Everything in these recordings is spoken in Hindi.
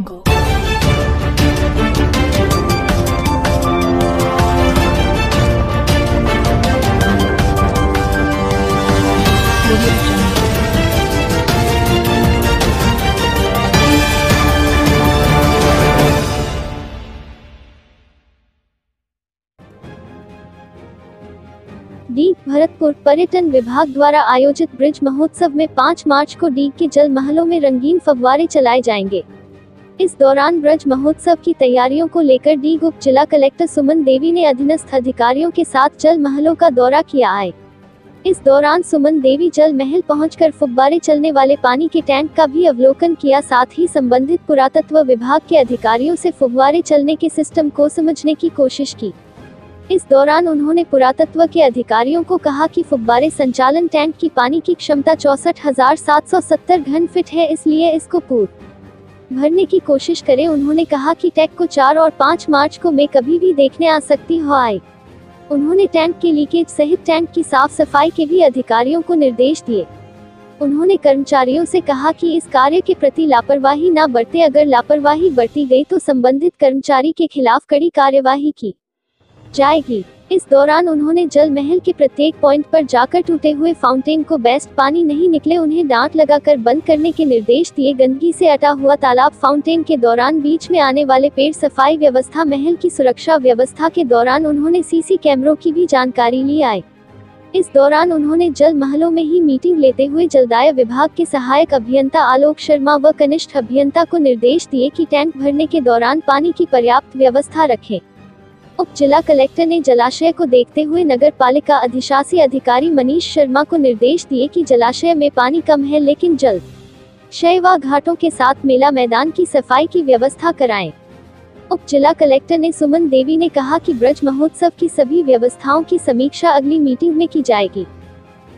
डी भरतपुर पर्यटन विभाग द्वारा आयोजित ब्रिज महोत्सव में 5 मार्च को डी के जल महलों में रंगीन फव्वारे चलाए जाएँगे। इस दौरान ब्रज महोत्सव की तैयारियों को लेकर डी उप जिला कलेक्टर सुमन देवी ने अधीनस्थ अधिकारियों के साथ जल महलों का दौरा किया है। इस दौरान सुमन देवी जल महल पहुंचकर फुब्बारे चलने वाले पानी के टैंक का भी अवलोकन किया, साथ ही संबंधित पुरातत्व विभाग के अधिकारियों से फुब्बारे चलने के सिस्टम को समझने की कोशिश की। इस दौरान उन्होंने पुरातत्व के अधिकारियों को कहा कि फुब्बारे संचालन टैंक की पानी की क्षमता चौसठ घन फीट है, इसलिए इसको पूर्ण भरने की कोशिश करे, उन्होंने कहा कि टैंक को चार और पाँच मार्च को मैं कभी भी देखने आ सकती हो। आए उन्होंने टैंक के लीकेज सहित टैंक की साफ़ सफ़ाई के भी अधिकारियों को निर्देश दिए। उन्होंने कर्मचारियों से कहा कि इस कार्य के प्रति लापरवाही न बरते, अगर लापरवाही बरती गई तो संबंधित कर्मचारी के खिलाफ कड़ी कार्यवाही की। जाएगी। इस दौरान उन्होंने जल महल के प्रत्येक पॉइंट पर जाकर टूटे हुए फाउंटेन को बेस्ट पानी नहीं निकले उन्हें डांट लगाकर बंद करने के निर्देश दिए। गंदगी से अटा हुआ तालाब फाउंटेन के दौरान बीच में आने वाले पेड़ सफ़ाई व्यवस्था, महल की सुरक्षा व्यवस्था के दौरान उन्होंने सीसी कैमरों की भी जानकारी ली आए इस दौरान उन्होंने जल महलों में ही मीटिंग लेते हुए जलदाय विभाग के सहायक अभियंता आलोक शर्मा व कनिष्ठ अभियंता को निर्देश दिए कि टैंक भरने के दौरान पानी की पर्याप्त व्यवस्था रखें। उप जिला कलेक्टर ने जलाशय को देखते हुए नगर पालिका अधिशासी अधिकारी मनीष शर्मा को निर्देश दिए कि जलाशय में पानी कम है लेकिन जल्द शय व घाटों के साथ मेला मैदान की सफ़ाई की व्यवस्था कराएँ। उप जिला कलेक्टर ने सुमन देवी ने कहा कि ब्रज महोत्सव की सभी व्यवस्थाओं की समीक्षा अगली मीटिंग में की जाएगी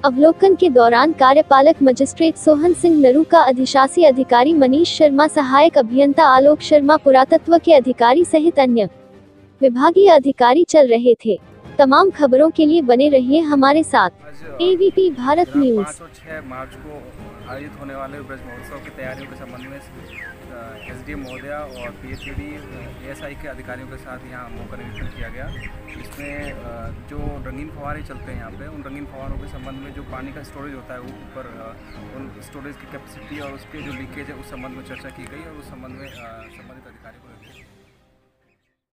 अवलोकन के दौरान कार्यपालक मजिस्ट्रेट सोहन सिंह नरू का अधिशासी अधिकारी मनीष शर्मा, सहायक अभियंता आलोक शर्मा, पुरातत्व के अधिकारी सहित अन्य विभागीय अधिकारी चल रहे थे। तमाम खबरों के लिए बने रहिए हमारे साथ। एबीपी भारत न्यूज़ मार्च को आयोजित होने वाले ब्रज महोत्सव की तैयारियों के संबंध में एस डी महोदया और पी एच डी के अधिकारियों के साथ यहाँ मौका निरीक्षण किया गया। इसमें जो रंगीन फवारे चलते हैं यहाँ पे उन रंगीन फवारों के संबंध में जो पानी का स्टोरेज होता है वो ऊपर उन स्टोरेज की कैपेसिटी और उसके जो लीकेज है उस संबंध में चर्चा की गई और उस संबंध में संबंधित अधिकारी को।